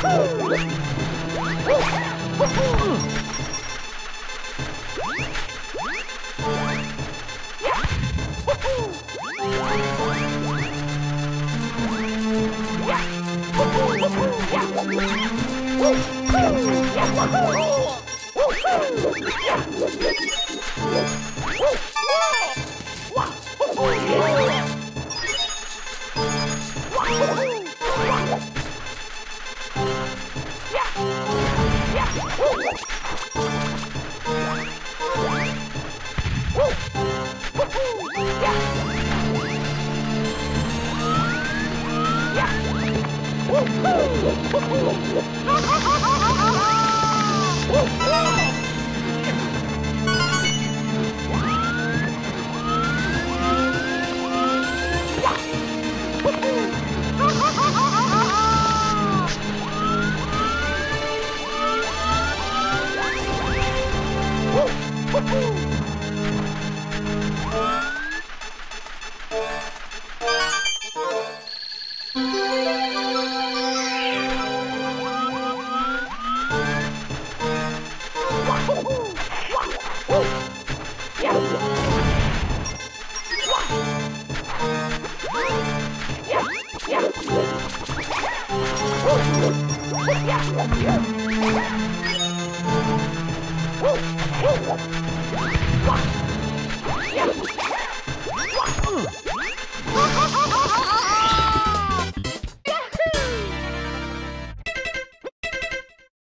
Yeah. Woo! Woo! Yeah.